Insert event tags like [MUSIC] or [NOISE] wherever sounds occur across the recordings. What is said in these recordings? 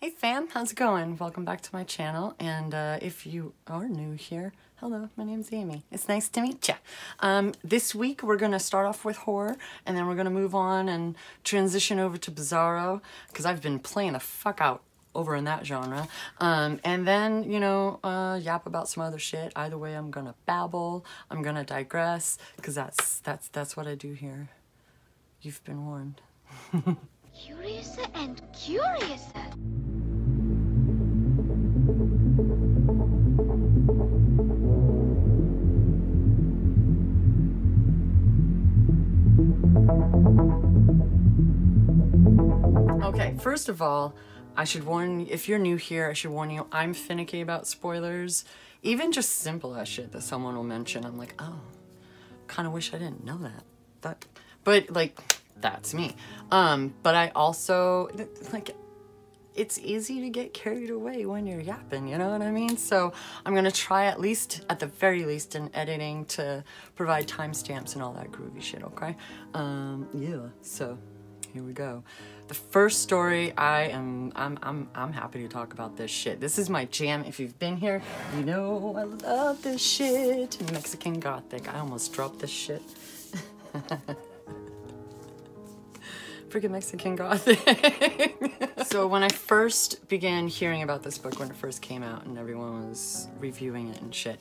Hey fam, how's it going? Welcome back to my channel. And uh, if you are new here, hello, my name's Amy. It's nice to meet ya. Um, this week we're gonna start off with horror and then we're gonna move on and transition over to Bizarro because I've been playing the fuck out over in that genre. Um, and then, you know, uh, yap about some other shit. Either way, I'm gonna babble, I'm gonna digress because that's, that's, that's what I do here. You've been warned. [LAUGHS] Curiouser and curiouser. Okay, first of all, I should warn if you're new here, I should warn you, I'm finicky about spoilers. Even just simple as shit that someone will mention, I'm like, oh, kind of wish I didn't know that. That, but like, that's me. Um, but I also like, it's easy to get carried away when you're yapping, you know what I mean? So I'm gonna try at least, at the very least, in editing to provide timestamps and all that groovy shit. Okay? Um, yeah. So here we go. The first story, I am, I'm, I'm, I'm happy to talk about this shit. This is my jam. If you've been here, you know I love this shit. Mexican Gothic. I almost dropped this shit. [LAUGHS] Freaking Mexican Gothic. [LAUGHS] so when I first began hearing about this book, when it first came out and everyone was reviewing it and shit,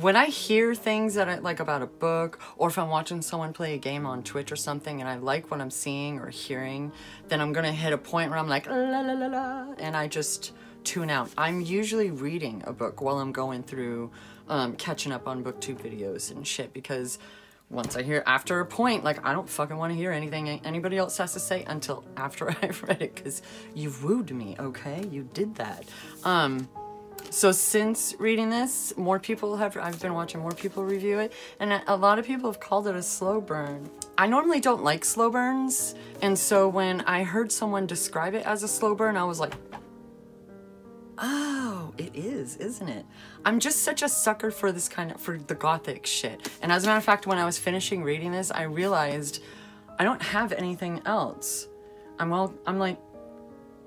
when I hear things that I like about a book, or if I'm watching someone play a game on Twitch or something and I like what I'm seeing or hearing, then I'm gonna hit a point where I'm like, la la la la, and I just tune out. I'm usually reading a book while I'm going through, um, catching up on booktube videos and shit because once I hear after a point, like I don't fucking want to hear anything anybody else has to say until [LAUGHS] after I've read it because you've wooed me, okay? You did that. Um, so since reading this, more people have, I've been watching more people review it, and a lot of people have called it a slow burn. I normally don't like slow burns, and so when I heard someone describe it as a slow burn, I was like, Oh, it is, isn't it? I'm just such a sucker for this kind of, for the gothic shit. And as a matter of fact, when I was finishing reading this, I realized I don't have anything else. I'm all, I'm like,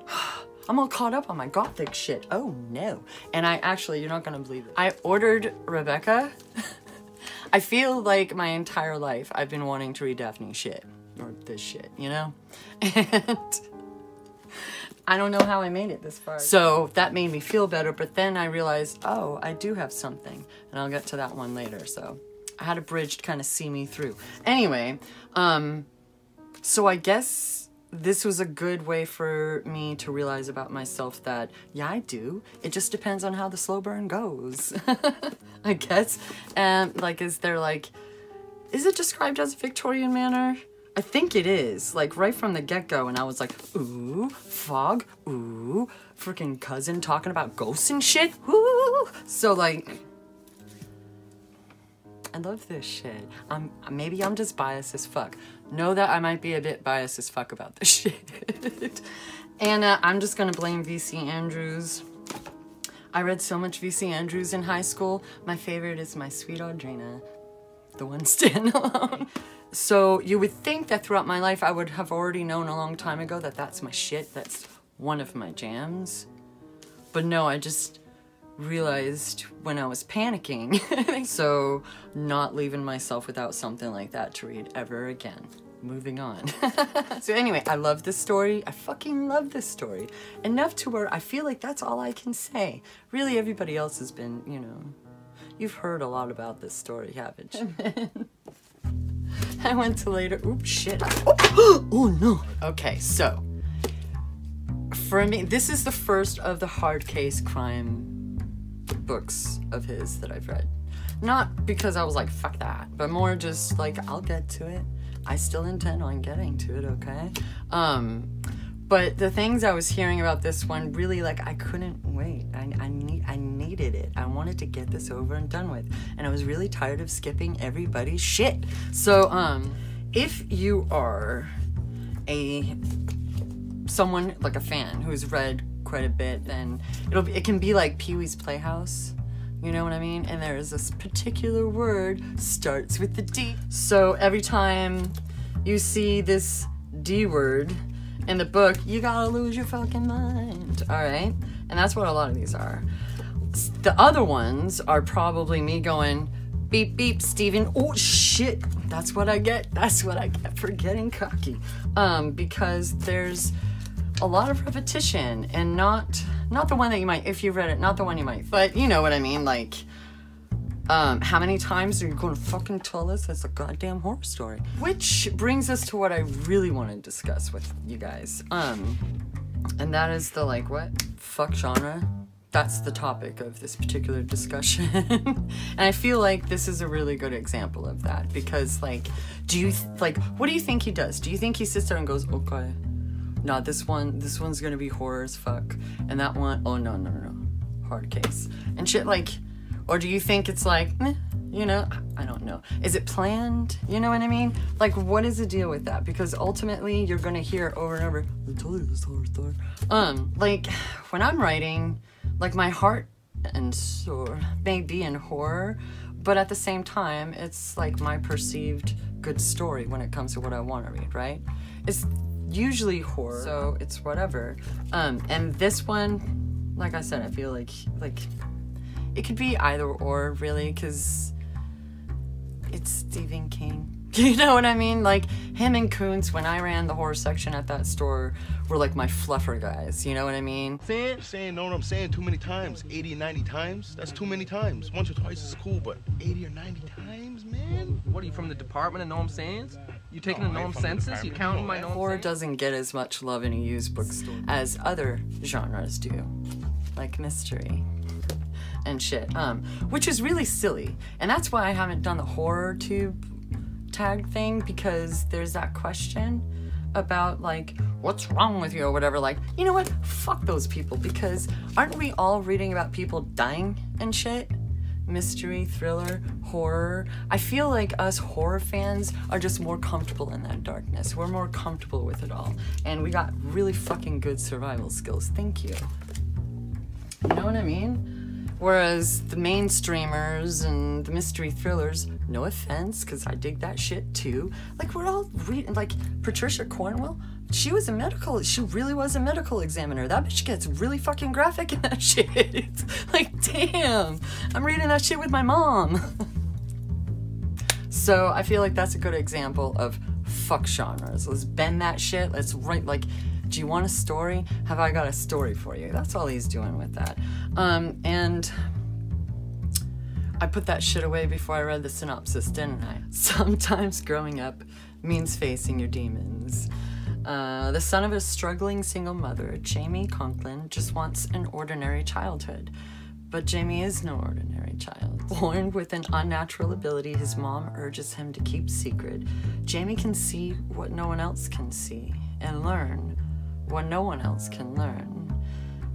[SIGHS] I'm all caught up on my gothic shit. Oh no. And I actually, you're not gonna believe it. I ordered Rebecca. [LAUGHS] I feel like my entire life I've been wanting to read Daphne shit. Or this shit, you know? [LAUGHS] And I don't know how I made it this far. So that made me feel better, but then I realized, oh, I do have something. And I'll get to that one later. So I had a bridge to kind of see me through. Anyway, um, so I guess this was a good way for me to realize about myself that, yeah, I do. It just depends on how the slow burn goes, [LAUGHS] I guess. And like, is there like, is it described as a Victorian manor? I think it is, like right from the get-go, and I was like, ooh, fog, ooh, freaking cousin talking about ghosts and shit, ooh. So like, I love this shit. I'm maybe I'm just biased as fuck. Know that I might be a bit biased as fuck about this [LAUGHS] shit. and uh, I'm just gonna blame VC Andrews. I read so much VC Andrews in high school. My favorite is My Sweet Audrina, the one [LAUGHS] standalone. So you would think that throughout my life I would have already known a long time ago that that's my shit, that's one of my jams. But no, I just realized when I was panicking. [LAUGHS] so not leaving myself without something like that to read ever again. Moving on. [LAUGHS] so anyway, I love this story. I fucking love this story. Enough to where I feel like that's all I can say. Really, everybody else has been, you know, you've heard a lot about this story, haven't you? [LAUGHS] [LAUGHS] I went to later. Oops, shit. Oh, [GASPS] oh no. Okay, so for me, this is the first of the hard case crime books of his that I've read. Not because I was like, fuck that, but more just like, I'll get to it. I still intend on getting to it, okay? Um, but the things I was hearing about this one really like I couldn't wait. I, I need I needed it. I wanted to get this over and done with. And I was really tired of skipping everybody's shit. So um if you are a someone like a fan who's read quite a bit, then it'll be, it can be like Pee Wee's Playhouse. You know what I mean? And there is this particular word starts with the D. So every time you see this D word, in the book, you gotta lose your fucking mind. All right, and that's what a lot of these are. The other ones are probably me going, beep beep, Steven. Oh shit, that's what I get. That's what I get for getting cocky. Um, because there's a lot of repetition and not not the one that you might if you read it, not the one you might, but you know what I mean, like. Um, how many times are you going to fucking tell us it's a goddamn horror story? Which brings us to what I really want to discuss with you guys. Um, and that is the like what fuck genre. That's the topic of this particular discussion. [LAUGHS] and I feel like this is a really good example of that because like do you like what do you think he does? Do you think he sits there and goes, "Okay, no, this one this one's to be horror as fuck." And that one, oh no, no, no. Hard case. And shit like or do you think it's like, eh, you know, I don't know. Is it planned? You know what I mean? Like, what is the deal with that? Because ultimately, you're gonna hear over and over. I told you this horror story. Um, like when I'm writing, like my heart and soul may be in horror, but at the same time, it's like my perceived good story when it comes to what I want to read. Right? It's usually horror, so it's whatever. Um, and this one, like I said, I feel like like it could be either or really because it's stephen king [LAUGHS] you know what i mean like him and Koontz when i ran the horror section at that store were like my fluffer guys you know what i mean Saying, saying, know what I'm saying too many times. 80 or 90 times? That's too many times. Once or twice is cool, but 80 or 90 times, man? What are you from the department of Noam Sands? You taking No, the I ain't Noam from the census? You counting No, my I- Noam horror doesn't get as much love in a used bookstore as other genres do like mystery and shit um which is really silly. And that's why i haven't done the horror tube tag thing because there's that question about like what's wrong with you or whatever like you know what? Fuck those people because aren't we all reading about people dying and shit? Mystery thriller horror. I feel like us horror fans are just more comfortable in that darkness. We're more comfortable with it all. And we got really fucking good survival skills. Thank you. You know what I mean? Whereas the mainstreamers and the mystery thrillers, no offense, because I dig that shit too. Like we're all reading, like Patricia Cornwell. She was a medical. She really was a medical examiner. That bitch gets really fucking graphic in that [LAUGHS] shit. like damn, I'm reading that shit with my mom. [LAUGHS] So I feel like that's a good example of fuck genres. Let's bend that shit. Let's write like, do you want a story? Have I got a story for you? That's all he's doing with that. Um, and I put that shit away before I read the synopsis, didn't I? [LAUGHS] Sometimes growing up means facing your demons. Uh, the son of a struggling single mother, Jamie Conklin just wants an ordinary childhood. But Jamie is no ordinary child. [LAUGHS] Born with an unnatural ability his mom urges him to keep secret, Jamie can see what no one else can see and learn what no one else can learn.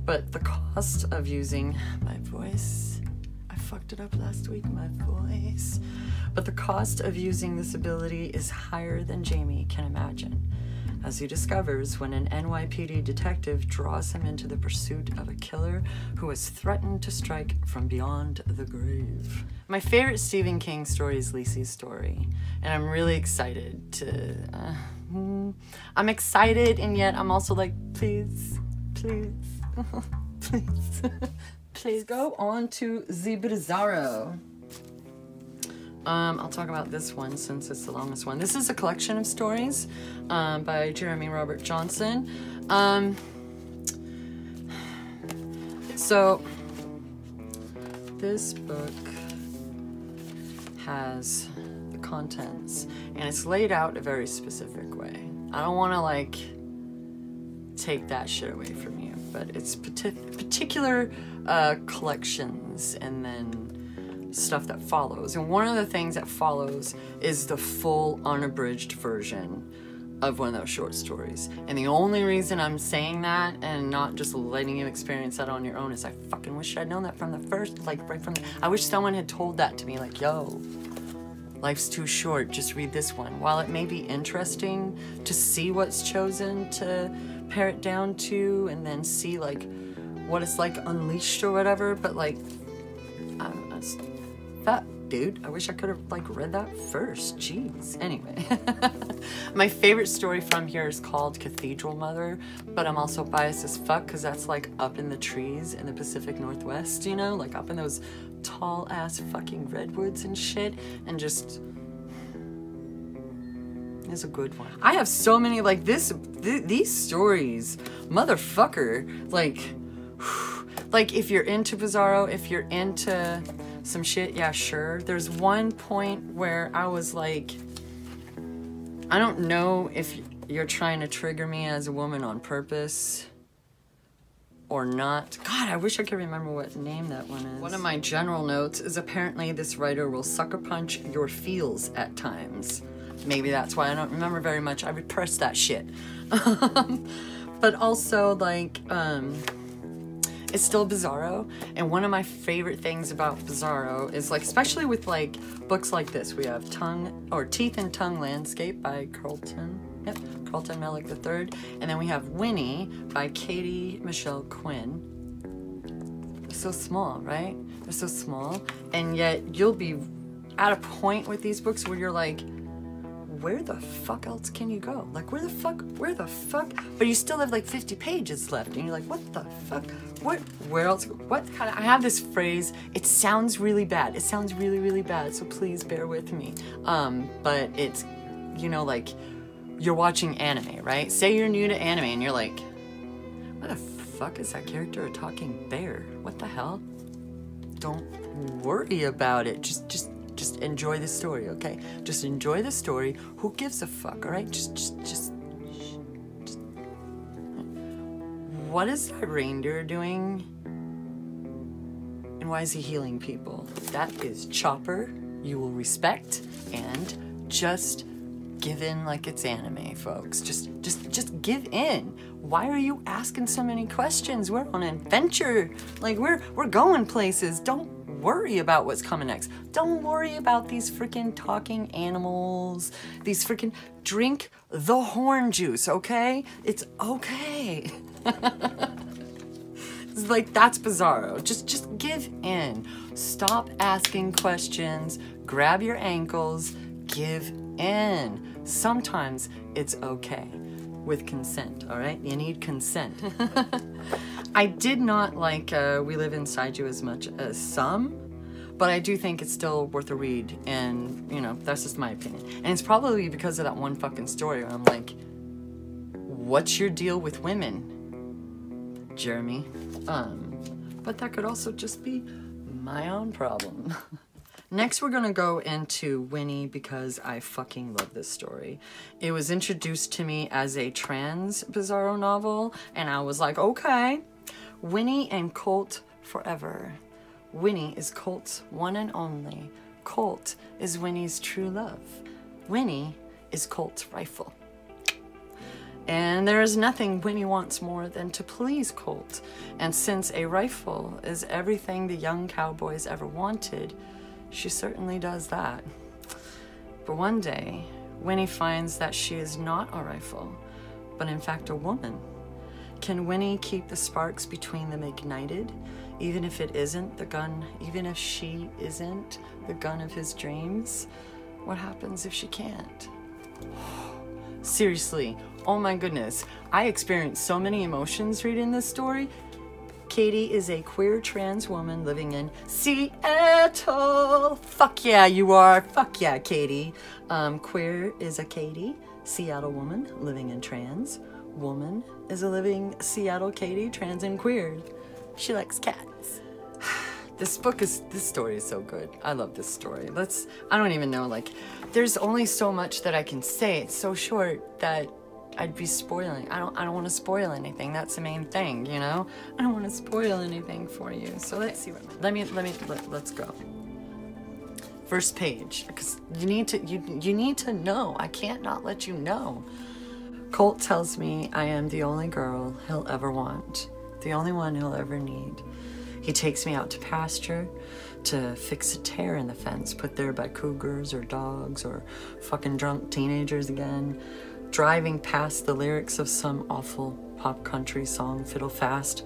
But the cost of using my voice, I fucked it up last week, my voice. But the cost of using this ability is higher than Jamie can imagine as he discovers when an NYPD detective draws him into the pursuit of a killer who has threatened to strike from beyond the grave. My favorite Stephen King story is Lisey's Story, and I'm really excited to. Uh, hmm, I'm excited, and yet I'm also like, please, please, [LAUGHS] please, [LAUGHS] please go on to the Bizarro. Um, I'll talk about this one since it's the longest one. This is a collection of stories um, by Jeremy Robert Johnson. Um, so, this book has contents and it's laid out a very specific way. I don't want to like take that shit away from you, but it's parti- particular uh, collections and then stuff that follows. And one of the things that follows is the full unabridged version of one of those short stories. And the only reason I'm saying that and not just letting you experience that on your own is I fucking wish I'd known that from the first, like right from the, I wish someone had told that to me, like, yo, life's too short, just read this one. While it may be interesting to see what's chosen to pare it down to and then see like what it's like unleashed or whatever, but like, I that dude. I wish I could have like read that first. Jeez. Anyway, [LAUGHS] my favorite story from here is called Cathedral Mother, but I'm also biased as fuck because that's like up in the trees in the Pacific Northwest, you know, like up in those tall ass fucking redwoods and shit, and just is a good one. I have so many like this. Th- these stories, motherfucker. Like, [SIGHS] like if you're into Bizarro, if you're into some shit, yeah, sure. There's one point where I was like, I don't know if you're trying to trigger me as a woman on purpose or not. God, I wish I could remember what name that one is. One of my general notes is apparently this writer will sucker punch your feels at times. Maybe that's why I don't remember very much. I repressed that shit. [LAUGHS] but also, like, um, it's still Bizarro. And one of my favorite things about Bizarro is, like, especially with, like, books like this. We have Tongue, or Teeth and Tongue Landscape by Carlton. Yep, Carlton Mellick III. And then we have Winnie by Katy Michelle Quinn. They're so small, right? They're so small. And yet you'll be at a point with these books where you're like, where the fuck else can you go? Like, where the fuck, where the fuck? But you still have like 50 pages left, and you're like, what the fuck? What, where else? What kind of, I have this phrase, it sounds really bad. It sounds really, really bad, so please bear with me. Um, but it's, you know, like, you're watching anime, right? Say you're new to anime, and you're like, what the fuck is that character a talking bear? What the hell? Don't worry about it. Just, just just enjoy the story, okay? Just enjoy the story. Who gives a fuck, all right? Just, just, just. What is that reindeer doing? And why is he healing people? That is Chopper. You will respect and just give in like it's anime, folks. Just, just, just give in. Why are you asking so many questions? We're on an adventure. Like we're, we're going places. Don't worry about what's coming next. Don't worry about these freaking talking animals. These freaking drink the horn juice, okay? It's okay. [LAUGHS] it's like that's bizarro. Just just give in. Stop asking questions. Grab your ankles. Give in. Sometimes it's okay with consent, all right? You need consent. [LAUGHS] I did not like uh, We Live Inside You as much as some, but I do think it's still worth a read, and you know, that's just my opinion. And it's probably because of that one fucking story where I'm like, what's your deal with women, Jeremy? Um, but that could also just be my own problem. [LAUGHS] Next, we're gonna go into Winnie because I fucking love this story. It was introduced to me as a trans Bizarro novel, and I was like, okay. Winnie and Colt forever. Winnie is Colt's one and only. Colt is Winnie's true love. Winnie is Colt's rifle. And there is nothing Winnie wants more than to please Colt. And since a rifle is everything the young cowboys ever wanted, she certainly does that. But one day, Winnie finds that she is not a rifle, but in fact a woman. Can Winnie keep the sparks between them ignited, even if it isn't the gun, even if she isn't the gun of his dreams? What happens if she can't? [SIGHS] Seriously, oh my goodness. I experienced so many emotions reading this story. Katy is a queer trans woman living in Seattle. Fuck yeah, you are. Fuck yeah, Katy. Um, queer is a Katy, Seattle woman living in trans. Woman is a living Seattle Katy, trans and queer. She likes cats. [SIGHS] This book is, this story is so good. I love this story. Let's, I don't even know, like, there's only so much that I can say. It's so short that I'd be spoiling. I don't I don't want to spoil anything. That's the main thing, you know? I don't want to spoil anything for you. So let's see what let me let me let, let's go. First page because you need to you you need to know. I can't not let you know. Colt tells me I am the only girl he'll ever want, the only one he'll ever need. He takes me out to pasture to fix a tear in the fence put there by cougars or dogs or fucking drunk teenagers again driving past the lyrics of some awful pop country song, Fiddle Fast.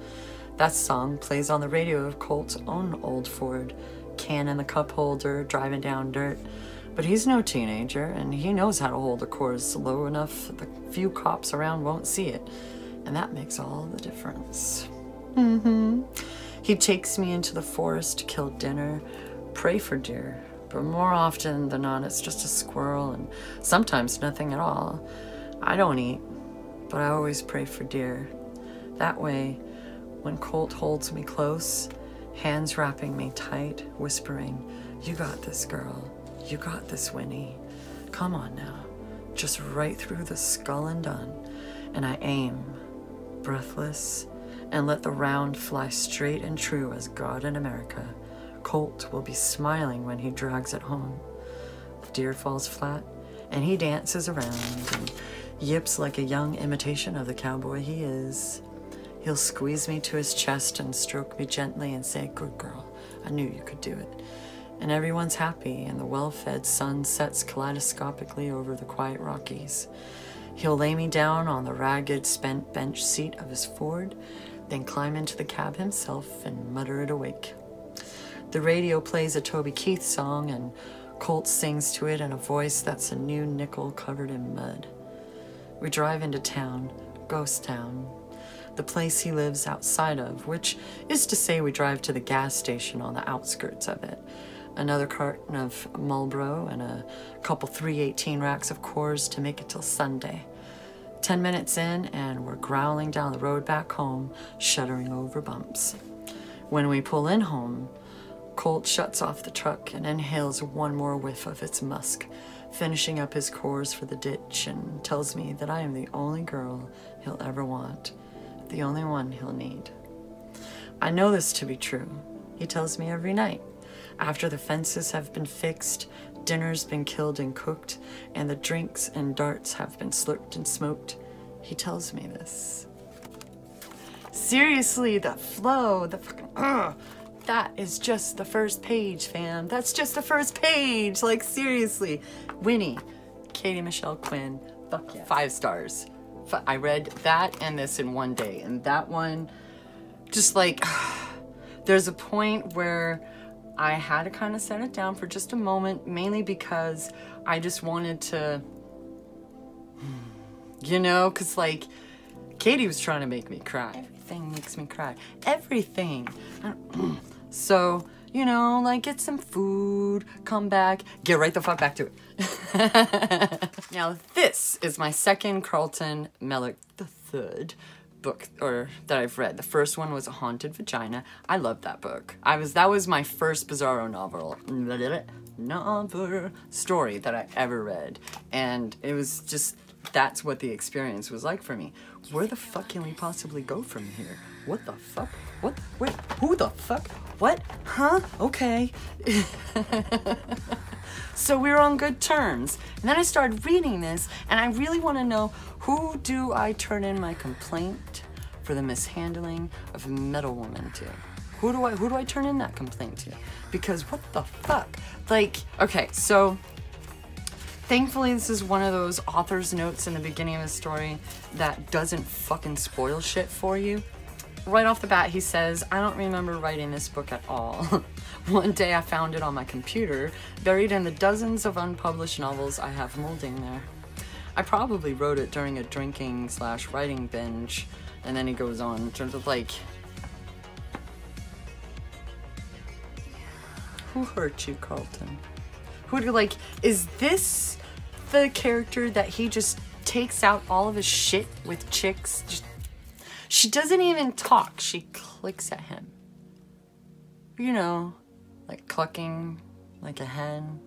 That song plays on the radio of Colt's own old Ford, can in the cup holder, driving down dirt. But he's no teenager, and he knows how to hold the Coors low enough the few cops around won't see it. And that makes all the difference. hmm He takes me into the forest to kill dinner, pray for deer, but more often than not, it's just a squirrel and sometimes nothing at all. I don't eat, but I always pray for deer. That way, when Colt holds me close, hands wrapping me tight, whispering, You got this, girl. You got this, Winnie. Come on now. Just right through the skull and done. And I aim, breathless, and let the round fly straight and true as God in America. Colt will be smiling when he drags it home. The deer falls flat, and he dances around and yips like a young imitation of the cowboy he is. He'll squeeze me to his chest and stroke me gently and say, Good girl, I knew you could do it. And everyone's happy, and the well fed sun sets kaleidoscopically over the quiet Rockies. He'll lay me down on the ragged, spent bench seat of his Ford, then climb into the cab himself and mutter it awake. The radio plays a Toby Keith song, and Colt sings to it in a voice that's a new nickel covered in mud. We drive into town, Ghost Town, the place he lives outside of, which is to say, we drive to the gas station on the outskirts of it. Another carton of Marlboro and a couple 318 racks of Coors to make it till Sunday. Ten minutes in, and we're growling down the road back home, shuddering over bumps. When we pull in home, Colt shuts off the truck and inhales one more whiff of its musk, finishing up his Coors for the ditch, and tells me that I am the only girl he'll ever want, the only one he'll need. I know this to be true. He tells me every night. After the fences have been fixed, dinner's been killed and cooked, and the drinks and darts have been slurped and smoked, he tells me this. Seriously, the flow, the fucking, uh, that is just the first page, fam. That's just the first page. Like, seriously. Winnie, Katy Michelle Quinn, fuck yeah. Five stars. I read that and this in one day. And that one, just like, [SIGHS] there's a point where I had to kind of set it down for just a moment, mainly because I just wanted to, [SIGHS] you know, because like, Katy was trying to make me cry. Everything makes me cry. Everything. [CLEARS THROAT] So, you know, like get some food, come back, get right the fuck back to it. [LAUGHS] now, this is my second Carlton Mellick the third book or that I've read. The first one was A Haunted Vagina. I loved that book. I was that was my first Bizarro novel novel story that I ever read. And it was just that's what the experience was like for me. Where the fuck can we possibly go from here? What the fuck? What? Wait, who the fuck? What? Huh? Okay. [LAUGHS] so we were on good terms. And then I started reading this, and I really want to know who do I turn in my complaint for the mishandling of Metal Woman to? Who do I who do I turn in that complaint to? Because what the fuck? Like, okay, so Thankfully, this is one of those author's notes in the beginning of the story that doesn't fucking spoil shit for you. Right off the bat, he says, I don't remember writing this book at all. [LAUGHS] one day I found it on my computer, buried in the dozens of unpublished novels I have molding there. I probably wrote it during a drinking slash writing binge, and then he goes on in terms of like, who hurt you, Carlton? Who do like, is this the character that he just takes out all of his shit with chicks? Just, she doesn't even talk, she clicks at him. You know, like clucking like a hen.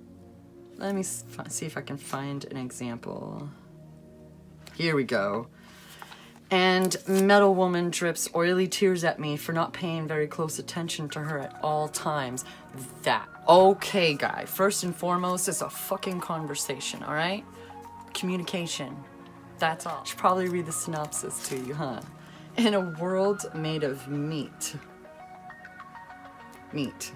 Let me see if I can find an example. Here we go. And Metal Woman drips oily tears at me for not paying very close attention to her at all times. That. Okay, guy. First and foremost, it's a fucking conversation, alright? Communication. That's all. Should probably read the synopsis to you, huh? In a world made of meat. Meat.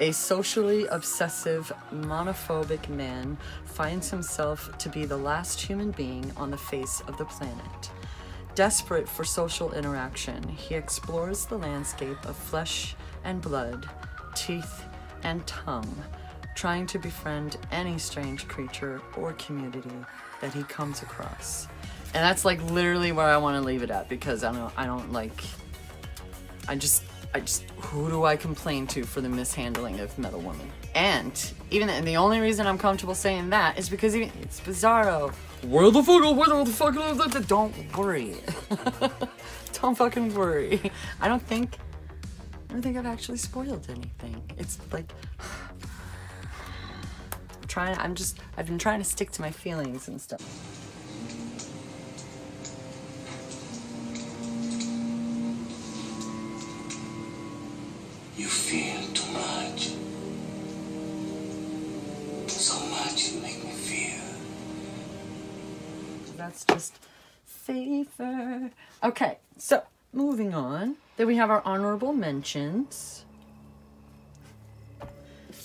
A socially obsessive, monophobic man finds himself to be the last human being on the face of the planet. Desperate for social interaction, he explores the landscape of flesh and blood, teeth and tongue, trying to befriend any strange creature or community that he comes across. And that's like literally where I want to leave it at because I don't I don't like I just I just who do I complain to for the mishandling of Metal Woman? And even and the only reason I'm comfortable saying that is because even it's Bizarro. Where the fuck where the fuck don't worry. [LAUGHS] don't fucking worry. I don't think I don't think I've actually spoiled anything. It's like [SIGHS] I'm trying I'm just I've been trying to stick to my feelings and stuff. That's just favor. Okay, so moving on. Then we have our honorable mentions.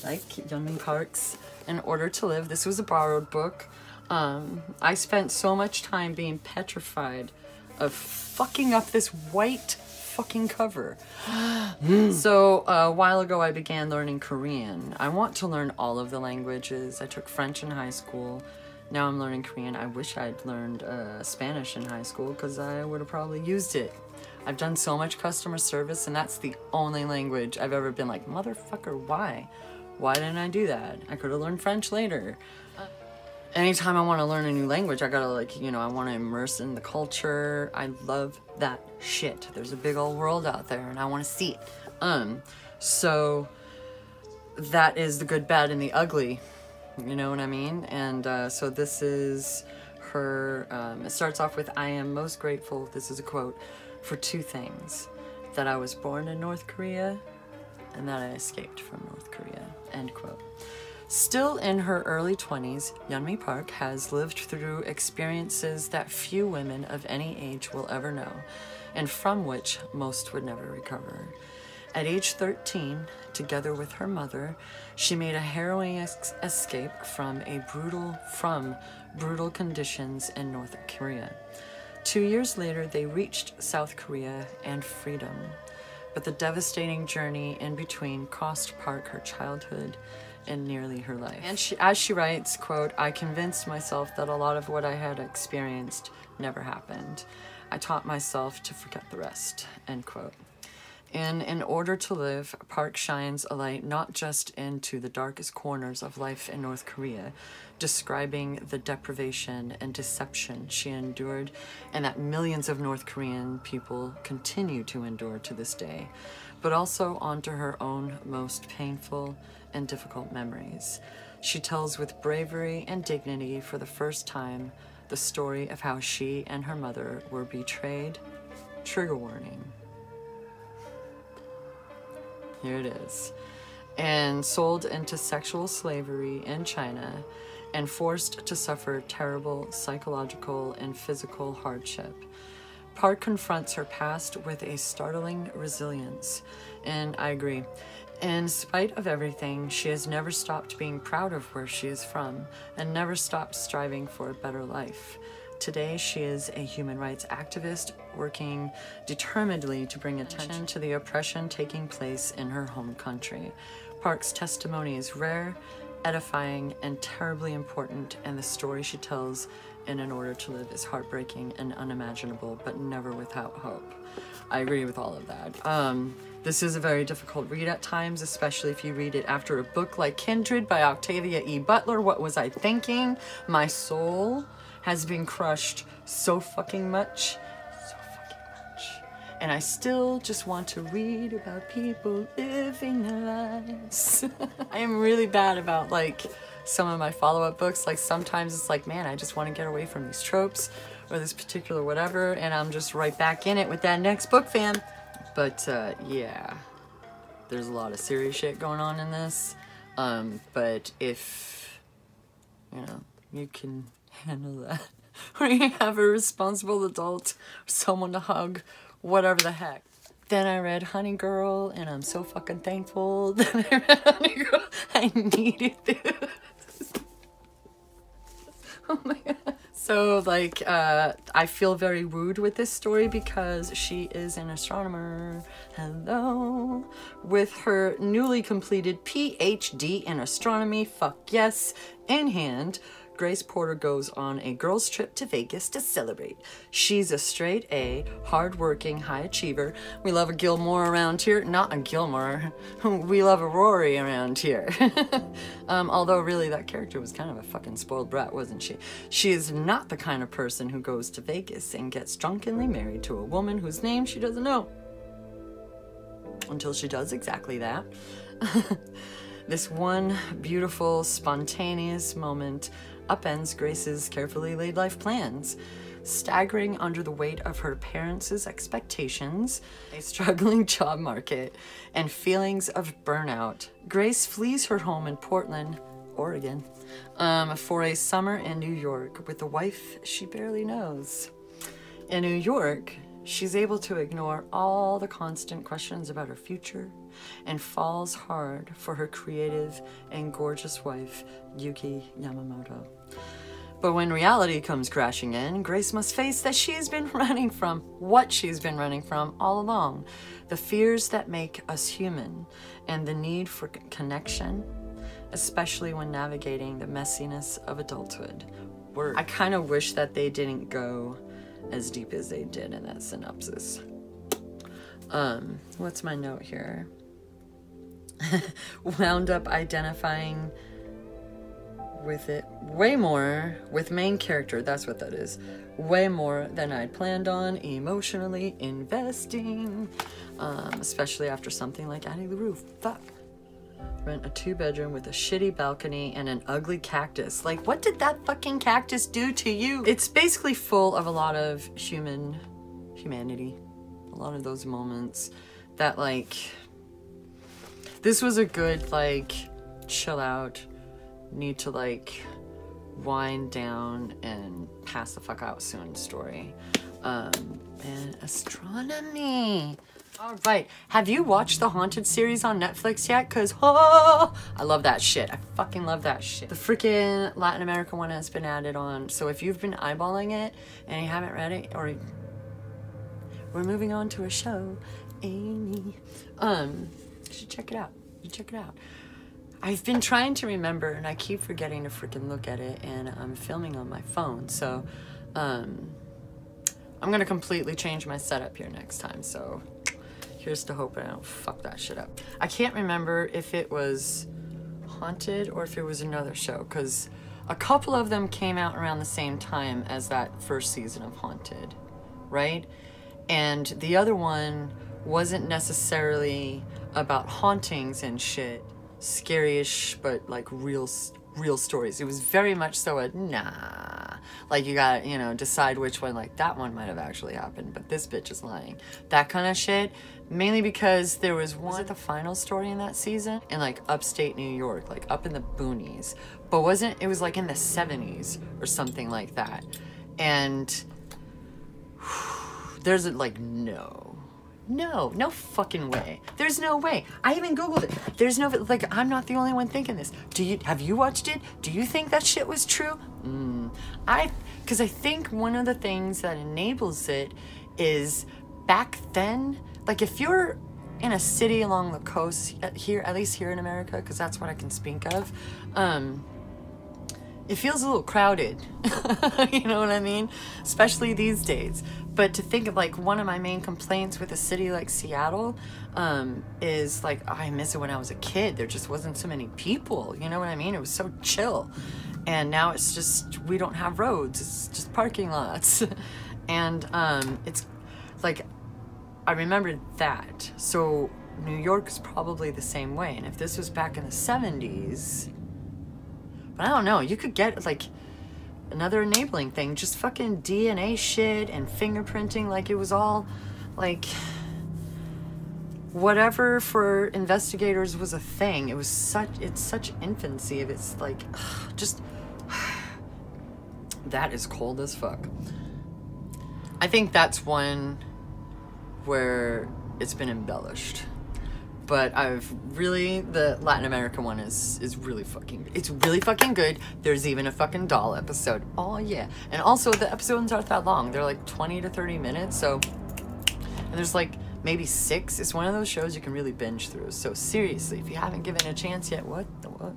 Like Yeonmi Park's In Order to Live. This was a borrowed book. Um, I spent so much time being petrified of fucking up this white fucking cover. [GASPS] So a while ago, I began learning Korean. I want to learn all of the languages. I took French in high school. Now I'm learning Korean. I wish I'd learned uh, Spanish in high school because I would have probably used it. I've done so much customer service, and that's the only language I've ever been like, motherfucker, why? Why didn't I do that? I could have learned French later anytime I want to learn a new language, I gotta like, you know, I want to immerse in the culture. I love that shit. There's a big old world out there and I want to see it. Um, so that is the good, bad, and the ugly. You know what I mean? And uh, so this is her, um, it starts off with, I am most grateful, this is a quote, for two things. That I was born in North Korea and that I escaped from North Korea. End quote. Still in her early 20s, Yeonmi Park has lived through experiences that few women of any age will ever know, and from which most would never recover. At age 13, together with her mother, she made a harrowing escape from a brutal from brutal conditions in North Korea. Two years later, they reached South Korea and freedom. But the devastating journey in between cost Park her childhood and nearly her life. And she, as she writes, quote, I convinced myself that a lot of what I had experienced never happened. I taught myself to forget the rest, end quote. In In Order to Live, Park shines a light not just into the darkest corners of life in North Korea, describing the deprivation and deception she endured and that millions of North Korean people continue to endure to this day, but also onto her own most painful and difficult memories. She tells with bravery and dignity for the first time the story of how she and her mother were betrayed. Trigger warning. Here it is. And sold into sexual slavery in China and forced to suffer terrible psychological and physical hardship. Park confronts her past with a startling resilience, and I agree. In spite of everything, she has never stopped being proud of where she is from and never stopped striving for a better life. Today, she is a human rights activist working determinedly to bring attention to the oppression taking place in her home country. Park's testimony is rare, edifying, and terribly important, and the story she tells in In Order to Live is heartbreaking and unimaginable, but never without hope. I agree with all of that. Um, this is a very difficult read at times, especially if you read it after a book like Kindred by Octavia E. Butler. What was I thinking? My soul has been crushed so fucking much. So fucking much. And I still just want to read about people living their lives. [LAUGHS] I am really bad about like some of my follow up books. Like sometimes it's like, man, I just want to get away from these tropes or this particular whatever, and I'm just right back in it with that next book, fam. But uh, yeah, there's a lot of serious shit going on in this. Um, but if you know you can handle that, [LAUGHS] or you have a responsible adult, someone to hug, whatever the heck. Then I read Honey Girl, and I'm so fucking thankful [LAUGHS] that I read Honey Girl. I needed this. [LAUGHS] Oh my god. So, like, uh, I feel very wooed with this story because she is an astronomer. Hello. With her newly completed PhD in astronomy, fuck yes, in hand, Grace Porter goes on a girls' trip to Vegas to celebrate. She's a straight A, hardworking, high achiever. We love a Gilmore around here. Not a Gilmore. [LAUGHS] We love a Rory around here. [LAUGHS] um, although, really, that character was kind of a fucking spoiled brat, wasn't she? She is not the kind of person who goes to Vegas and gets drunkenly married to a woman whose name she doesn't know. Until she does exactly that. [LAUGHS] This one beautiful, spontaneous moment upends Grace's carefully laid life plans. Staggering under the weight of her parents' expectations, a struggling [LAUGHS] job market, and feelings of burnout, Grace flees her home in Portland, Oregon, um, for a summer in New York with a wife she barely knows. In New York, she's able to ignore all the constant questions about her future and falls hard for her creative and gorgeous wife, Yuki Yamamoto. But when reality comes crashing in, Grace must face that she's been [LAUGHS] running from what she's been running from all along the fears that make us human and the need for connection, especially when navigating the messiness of adulthood. Word. I kind of wish that they didn't go as deep as they did in that synopsis. Um, what's my note here? [LAUGHS] Wound up identifying with it way more with main character that's what that is way more than i'd planned on emotionally investing um, especially after something like Addie LaRue fuck. Rent a two bedroom with a shitty balcony and an ugly cactus. Like what did that fucking cactus do to you? It's basically full of a lot of human humanity. A lot of those moments that like this was a good like chill out need to like wind down and pass the fuck out soon story. Um, and astronomy. All right, have you watched the Haunted series on Netflix yet? Cause oh, [LAUGHS] I love that shit. I fucking love that shit. The freaking Latin America one has been added on. So if you've been eyeballing it and you haven't read it, or we're moving on to a show, Amy. Um, you should check it out. You check it out. I've been trying to remember and I keep forgetting to freaking look at it and I'm filming on my phone. So um I'm gonna completely change my setup here next time. So here's to hoping I don't fuck that shit up. I can't remember if it was Haunted or if it was another show because a couple of them came out around the same time as that first season of Haunted, right? And the other one wasn't necessarily about hauntings and shit scary-ish but like real real stories. It was very much so a nah. Like you gotta you know decide which one like that one might have actually happened but this bitch is lying. That kind of shit. Mainly because there was one was the final story in that season? in like upstate new york like up in the boonies. But wasn't it was like in the 70s or something like that. And [SIGHS] there's like no no, no fucking way. There's no way. I even googled it. There's no like I'm not the only one thinking this. Do you have you watched it? Do you think that shit was true? Mm. I cuz I think one of the things that enables it is back then, like if you're in a city along the coast uh, here, at least here in America, cuz that's what I can speak of. Um it feels a little crowded. [LAUGHS] you know what I mean? Especially these days. But to think of like one of my main complaints with a city like Seattle um, is like, oh, I miss it when I was a kid. There just wasn't so many people. You know what I mean? It was so chill. And now it's just, we don't have roads, it's just parking lots. [LAUGHS] and um, it's like, I remembered that. So New York is probably the same way. And if this was back in the 70s, but I don't know. You could get like another enabling thing, just fucking DNA shit and fingerprinting. Like it was all like whatever for investigators was a thing. It was such it's such infancy of it's like just [SIGHS] that is cold as fuck. I think that's one where it's been embellished. But I've really the Latin American one is is really fucking it's really fucking good. There's even a fucking doll episode. Oh yeah. And also the episodes aren't that long. They're like 20 to 30 minutes. So and there's like maybe six. It's one of those shows you can really binge through. So seriously, if you haven't given it a chance yet, what the what?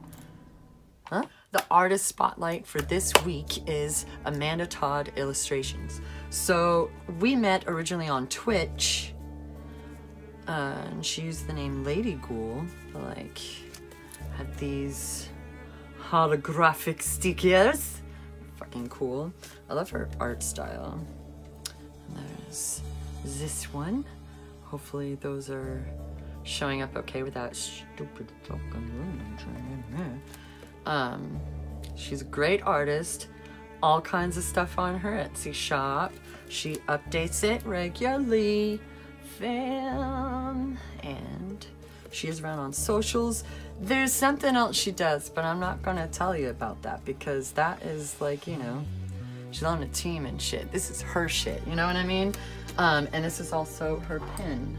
Huh? The artist spotlight for this week is Amanda Todd Illustrations. So we met originally on Twitch, uh, and she used the name Lady Ghoul. Like, had these holographic stickers. Fucking cool. I love her art style. And there's this one. Hopefully those are showing up okay with that stupid fucking um, she's a great artist. All kinds of stuff on her Etsy shop. She updates it regularly. Fam. And she is around on socials. There's something else she does, but I'm not gonna tell you about that because that is like, you know, she's on a team and shit. This is her shit, you know what I mean? Um, and this is also her pin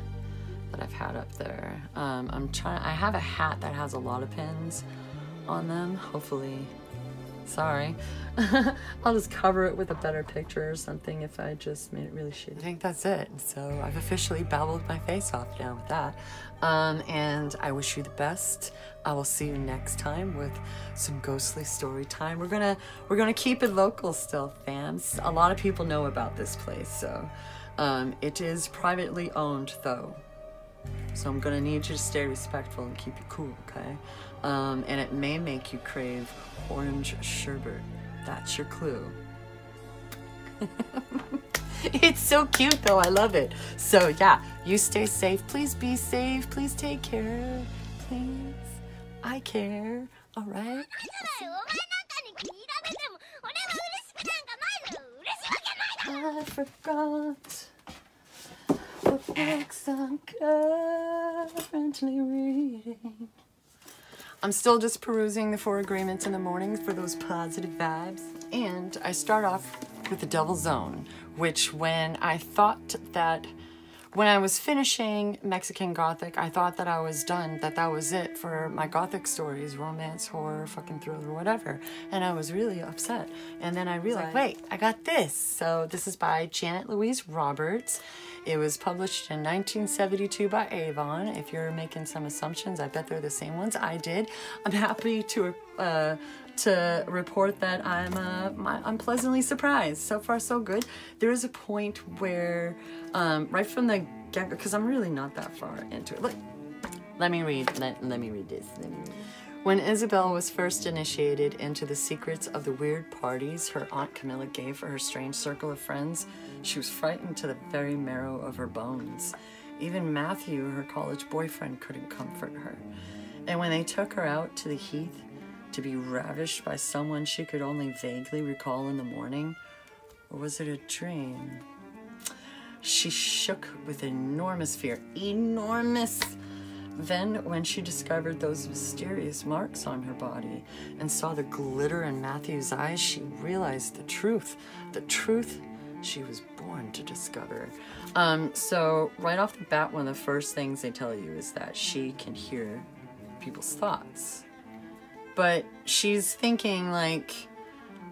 that I've had up there. Um, I'm trying, I have a hat that has a lot of pins on them, hopefully. Sorry. [LAUGHS] I'll just cover it with a better picture or something if I just made it really shitty. I think that's it. So I've officially babbled my face off now with that. Um, and I wish you the best. I will see you next time with some ghostly story time. We're gonna we're gonna keep it local still, fans. A lot of people know about this place, so um, it is privately owned though. So I'm gonna need you to stay respectful and keep it cool, okay? Um, and it may make you crave orange sherbet. That's your clue. [LAUGHS] it's so cute though, I love it. So yeah, you stay safe. Please be safe. Please take care. Please. I care. All right? I forgot the books I'm currently reading. I'm still just perusing the Four Agreements in the morning for those positive vibes. And I start off with the Devil's Own, which when I thought that when I was finishing Mexican Gothic, I thought that I was done, that that was it for my Gothic stories, romance, horror, fucking thriller, whatever. And I was really upset. And then I realized, wait, I got this. So this is by Janet Louise Roberts. It was published in 1972 by Avon. If you're making some assumptions, I bet they're the same ones I did. I'm happy to uh, to report that I'm uh, I'm pleasantly surprised. So far, so good. There is a point where, um, right from the get because I'm really not that far into it. Look, let me read. Let, let me read this. Let me read. When Isabel was first initiated into the secrets of the weird parties her Aunt Camilla gave for her strange circle of friends, she was frightened to the very marrow of her bones. Even Matthew, her college boyfriend, couldn't comfort her. And when they took her out to the heath to be ravished by someone she could only vaguely recall in the morning, or was it a dream? She shook with enormous fear. Enormous! Then, when she discovered those mysterious marks on her body and saw the glitter in Matthew's eyes, she realized the truth. The truth she was born to discover. Um, so, right off the bat, one of the first things they tell you is that she can hear people's thoughts. But she's thinking, like,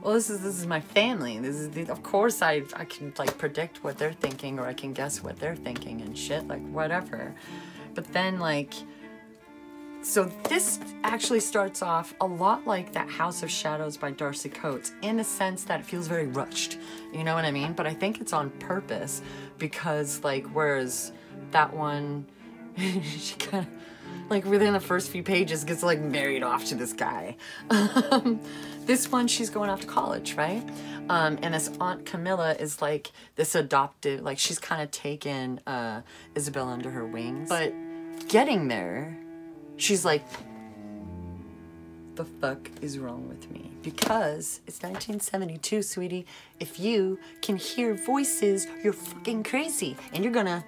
well this is this is my family this is the, of course I, I can like predict what they're thinking or i can guess what they're thinking and shit like whatever but then like so this actually starts off a lot like that House of Shadows by Darcy Coates in the sense that it feels very rushed. You know what I mean? But I think it's on purpose because like whereas that one [LAUGHS] she kind of like within the first few pages gets like married off to this guy. [LAUGHS] Um, this one she's going off to college, right? Um, and this Aunt Camilla is like this adoptive, like she's kind of taken uh, Isabel under her wings. But getting there, she's like, the fuck is wrong with me? Because it's 1972, sweetie. If you can hear voices, you're fucking crazy. And you're gonna,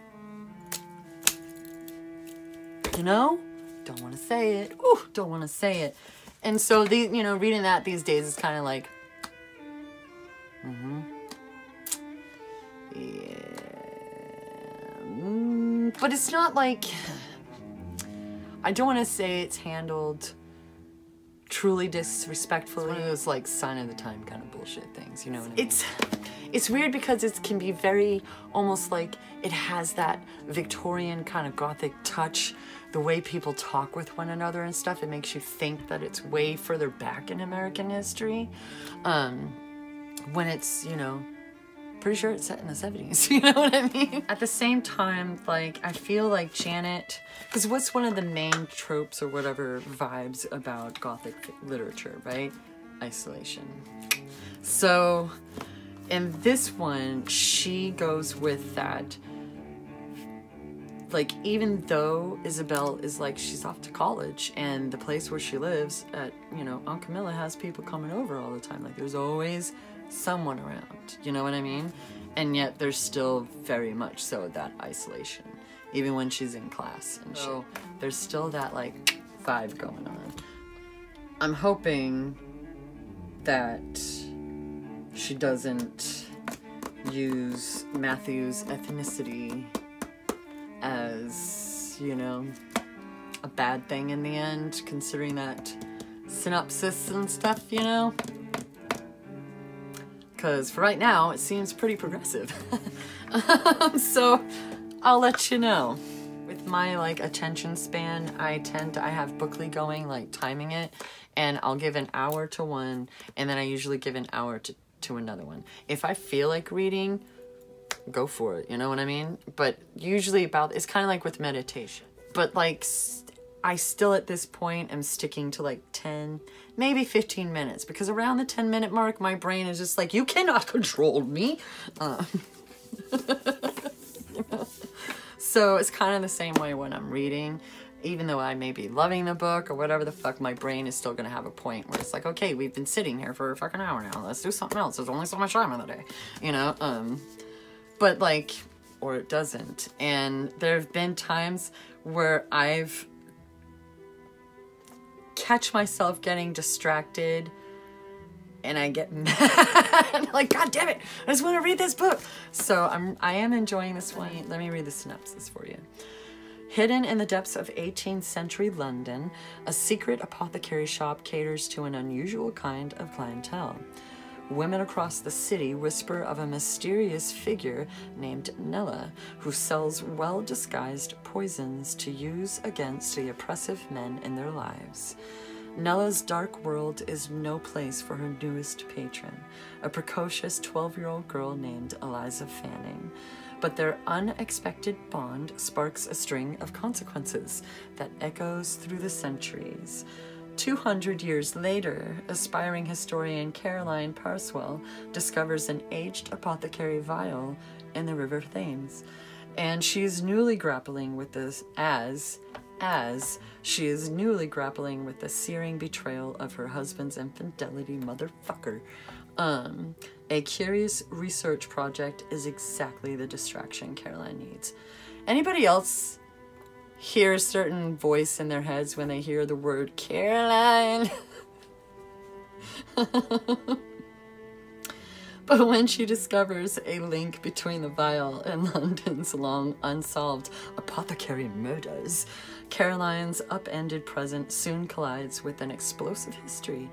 you know? Don't wanna say it. Ooh, don't wanna say it. And so, the, you know, reading that these days is kind of like, mm-hmm. Yeah. Mm, but it's not like I don't want to say it's handled truly disrespectfully. It's one of those like sign of the time kind of bullshit things, you know what I mean? It's it's weird because it can be very almost like it has that Victorian kind of gothic touch. The way people talk with one another and stuff, it makes you think that it's way further back in American history. Um, when it's, you know, pretty sure it's set in the 70s [LAUGHS] you know what i mean? At the same time like i feel like janet because what's one of the main tropes or whatever vibes about gothic literature right? Isolation. So in this one she goes with that like even though isabel is like she's off to college and the place where she lives at you know aunt camilla has people coming over all the time like there's always someone around, you know what I mean? And yet there's still very much so that isolation, even when she's in class. And so oh. there's still that like vibe going on. I'm hoping that she doesn't use Matthew's ethnicity as, you know, a bad thing in the end, considering that synopsis and stuff, you know? because for right now it seems pretty progressive. um, [LAUGHS] so I'll let you know. With my like attention span, I tend to I have Bookly going like timing it, and I'll give an hour to one, and then I usually give an hour to to another one. If I feel like reading, go for it. You know what I mean? But usually about it's kind of like with meditation. But like I still at this point am sticking to like 10, maybe 15 minutes because around the 10 minute mark, my brain is just like, you cannot control me. Uh, [LAUGHS] so it's kind of the same way when I'm reading. Even though I may be loving the book or whatever the fuck, my brain is still gonna have a point where it's like, okay, we've been sitting here for a fucking hour now. Let's do something else. There's only so much time in the day, you know. Um, but like, or it doesn't. And there have been times where I've catch myself getting distracted and I get [LAUGHS] mad. like, God damn it, I just want to read this book. So I'm I am enjoying this one. Let me read the synopsis for you. Hidden in the depths of 18th century London, a secret apothecary shop caters to an unusual kind of clientele. Women across the city whisper of a mysterious figure named Nella who sells well disguised poisons to use against the oppressive men in their lives. Nella's dark world is no place for her newest patron, a precocious 12 year old girl named Eliza Fanning. But their unexpected bond sparks a string of consequences that echoes through the centuries. 200 years later, aspiring historian Caroline Parcewell discovers an aged apothecary vial in the River Thames, and she's newly grappling with this as as she is newly grappling with the searing betrayal of her husband's infidelity motherfucker. Um, a curious research project is exactly the distraction Caroline needs. Anybody else hear a certain voice in their heads when they hear the word Caroline? [LAUGHS] But when she discovers a link between the vial and London's long unsolved apothecary murders, Caroline's upended present soon collides with an explosive history,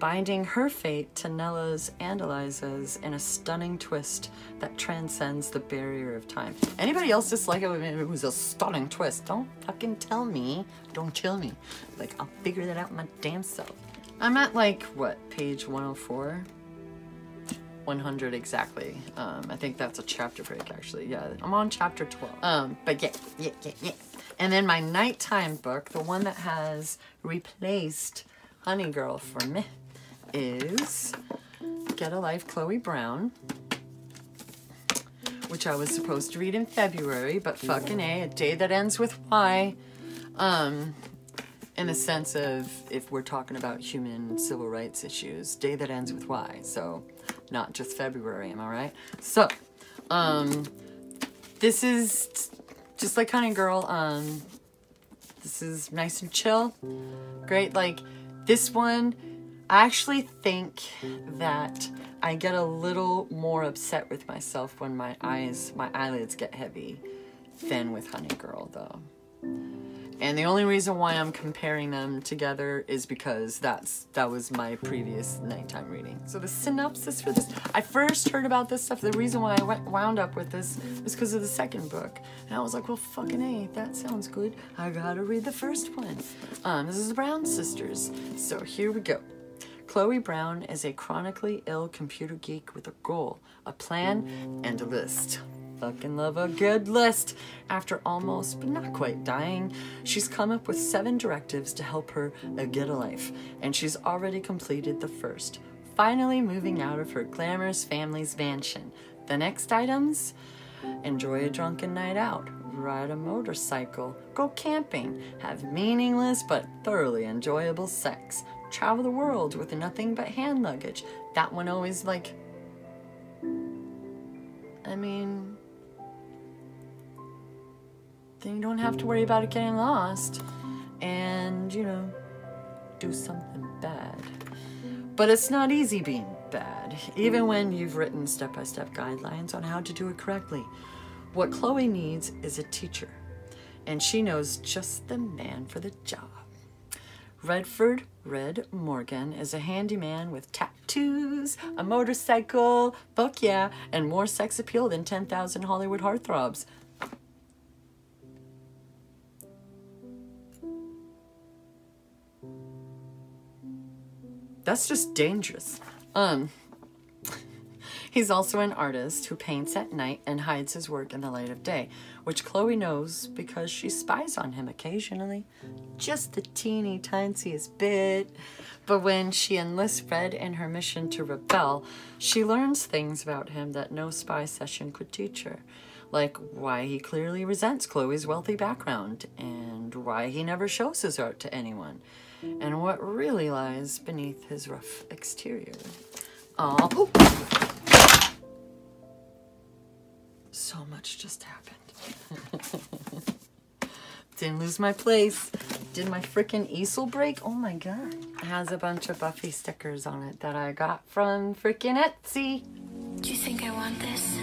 binding her fate to Nella's and Eliza's in a stunning twist that transcends the barrier of time. Anybody else dislike it? It was a stunning twist. Don't fucking tell me. Don't kill me. Like, I'll figure that out my damn self. I'm at like, what, page 104? 100 exactly. Um, I think that's a chapter break actually. Yeah, I'm on chapter 12. Um, but yeah, yeah, yeah, yeah. And then my nighttime book, the one that has replaced Honey Girl for me, is Get a Life Chloe Brown, which I was supposed to read in February, but fucking A, a day that ends with Y. Um, in the sense of if we're talking about human civil rights issues, day that ends with Y. So not just February, am I right? So, um, this is just like Honey Girl. Um, this is nice and chill. Great. Like this one, I actually think that I get a little more upset with myself when my eyes, my eyelids get heavy than with Honey Girl though. And the only reason why I'm comparing them together is because that's that was my previous nighttime reading. So the synopsis for this, I first heard about this stuff. The reason why I went, wound up with this was because of the second book, and I was like, well, fucking a, that sounds good. I gotta read the first one. Um, this is the Brown sisters. So here we go. Chloe Brown is a chronically ill computer geek with a goal, a plan, and a list. Fucking love a good list. After almost, but not quite dying, she's come up with seven directives to help her get a life, and she's already completed the first. Finally, moving out of her glamorous family's mansion. The next items? Enjoy a drunken night out, ride a motorcycle, go camping, have meaningless but thoroughly enjoyable sex, travel the world with nothing but hand luggage. That one always like. I mean. Then you don't have to worry about it getting lost. And, you know, do something bad. But it's not easy being bad, even when you've written step by step guidelines on how to do it correctly. What Chloe needs is a teacher, and she knows just the man for the job. Redford Red Morgan is a handyman with tattoos, a motorcycle, fuck yeah, and more sex appeal than 10,000 Hollywood heartthrobs. That's just dangerous. Um, he's also an artist who paints at night and hides his work in the light of day, which Chloe knows because she spies on him occasionally. Just the teeny tiniest bit. But when she enlists Red in her mission to rebel, she learns things about him that no spy session could teach her. Like why he clearly resents Chloe's wealthy background, and why he never shows his art to anyone and what really lies beneath his rough exterior. Aw. So much just happened. [LAUGHS] Didn't lose my place. Did my freaking easel break? Oh my god. It has a bunch of Buffy stickers on it that I got from freaking Etsy. Do you think I want this?